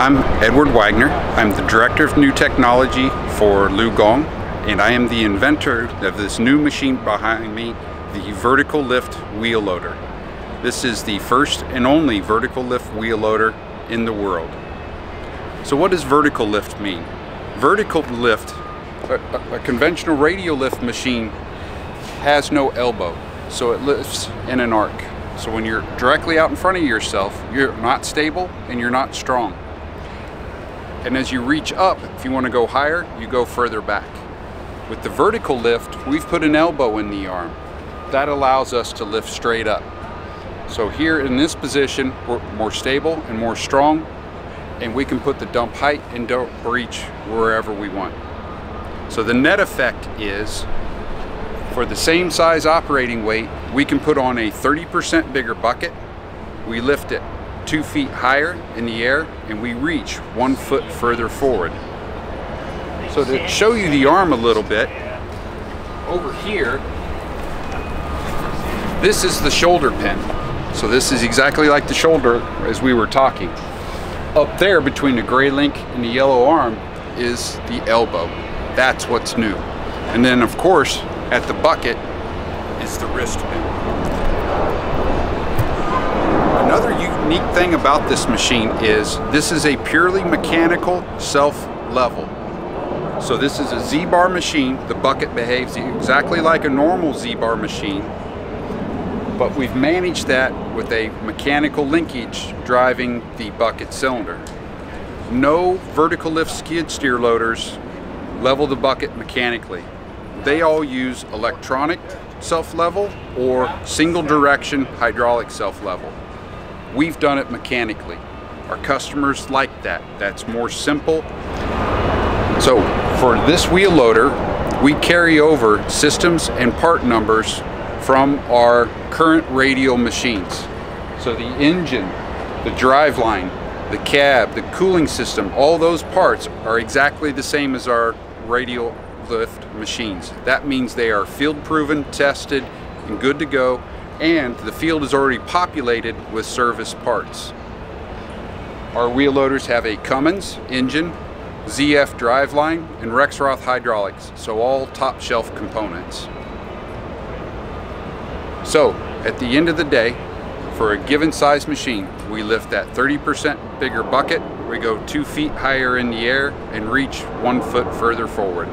I'm Edward Wagner. I'm the Director of New Technology for LiuGong, and I am the inventor of this new machine behind me, the Vertical Lift Wheel Loader. This is the first and only vertical lift wheel loader in the world. So what does vertical lift mean? Vertical lift, a, a, conventional radial lift machine has no elbow, so it lifts in an arc. So when you're directly out in front of yourself, you're not stable and you're not strong. And as you reach up, if you want to go higher, you go further back. With the vertical lift, we've put an elbow in the arm. That allows us to lift straight up. So here in this position, we're more stable and more strong, and we can put the dump height and dump reach wherever we want. So the net effect is, for the same size operating weight, we can put on a 30% bigger bucket, we lift it two feet higher in the air and we reach one foot further forward. So to show you the arm a little bit, over here, this is the shoulder pin. So this is exactly like the shoulder as we were talking. Up there between the gray link and the yellow arm is the elbow. That's what's new. And then of course, at the bucket is the wrist pin. Unique thing about this machine is this is a purely mechanical self-level. So this is a Z-bar machine. The bucket behaves exactly like a normal Z-bar machine, but we've managed that with a mechanical linkage driving the bucket cylinder. No vertical lift skid steer loaders level the bucket mechanically. They all use electronic self-level or single direction hydraulic self-level. We've done it mechanically. Our customers like that. That's more simple. So for this wheel loader, we carry over systems and part numbers from our current radial machines. So the engine, the driveline, the cab, the cooling system, all those parts are exactly the same as our radial lift machines. That means they are field proven, tested, and good to go and the field is already populated with service parts. Our wheel loaders have a Cummins engine, ZF driveline, and Rexroth hydraulics, so all top shelf components. So, at the end of the day, for a given size machine, we lift that 30% bigger bucket, we go two feet higher in the air, and reach one foot further forward.